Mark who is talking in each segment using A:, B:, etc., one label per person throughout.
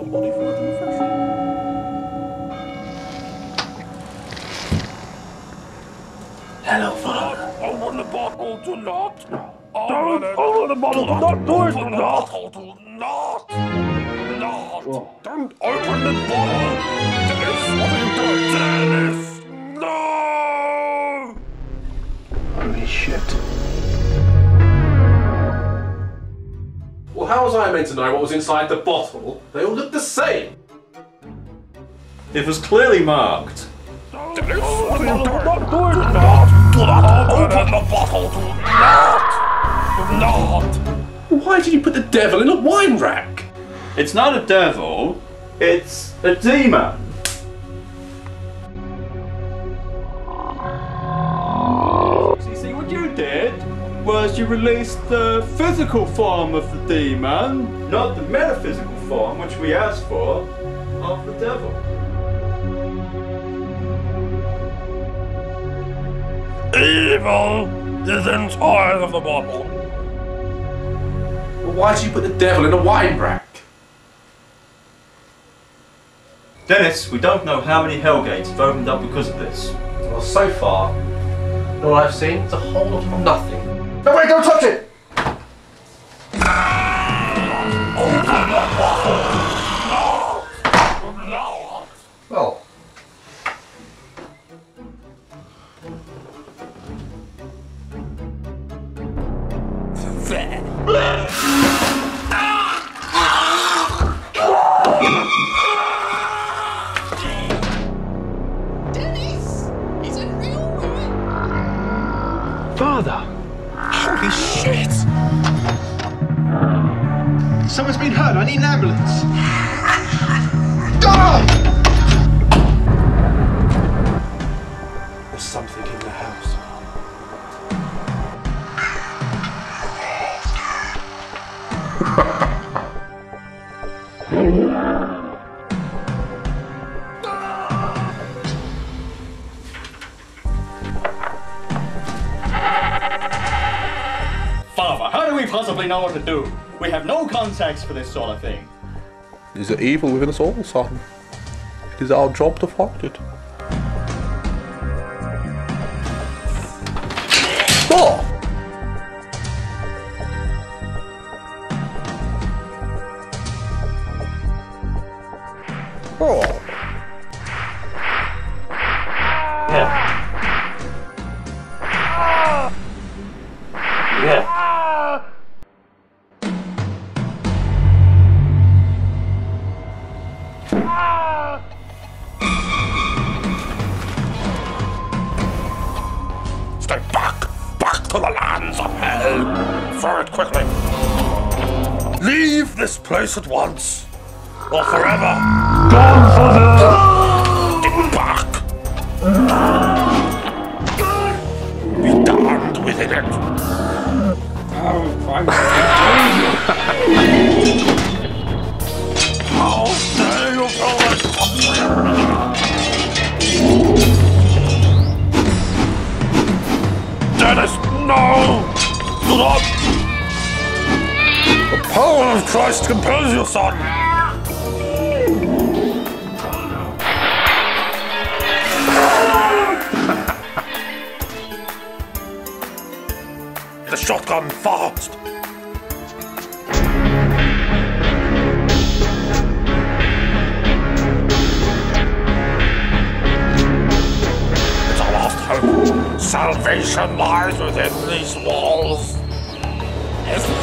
A: somebody for a confession.
B: Hello, Father.
A: Open the bottle, do not.
C: Don't open the bottle, do not do it,
A: Open the
C: not.
A: bottle, do not. Not. Don't open the bottle. Dennis, what are you doing? Dennis, no.
B: Holy shit.
D: How was I meant to know what was inside the bottle? They all look the same.
E: It was clearly marked.
A: Dennis, what are you doing?
C: Not do it,
A: Do
C: not.
A: not. Do not open the bottle. Do not. Do not.
D: Why did you put the devil in a wine rack?
E: It's not a devil, it's a demon. Was you released the physical form of the demon, not the metaphysical form, which we asked for, of the devil.
A: Evil is inside of the bottle.
D: Well, why did you put the devil in a wine rack?
E: Dennis, we don't know how many Hellgates have opened up because of this.
D: Well, so far, all I've seen is a whole lot of nothing. No, wait, don't touch it! Well,
F: Dennis! Is it real, Roy?
C: Father,
F: Holy shit!
G: Someone's been hurt. I need an ambulance.
D: there's something in the house.
E: Possibly know what to do? We have no context for this sort of thing.
H: Is there evil within us all, son? It is our job to fight it. Oh! Oh!
C: yeah.
A: Stay back. Back to the lands of hell. Throw it quickly. Leave this place at once. Or forever. Gone Get back. Of Christ compels you, son! the shotgun fast! It's our last hope. Salvation lies within these walls. No!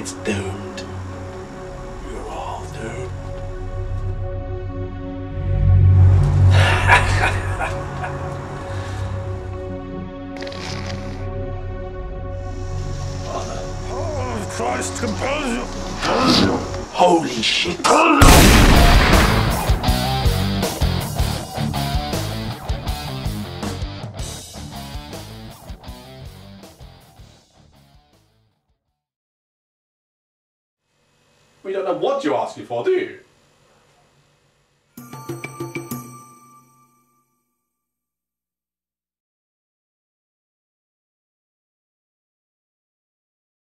D: It's doomed. You're all doomed.
A: Oh, Christ you.
D: Holy shit! You don't know what you're asking for, do you?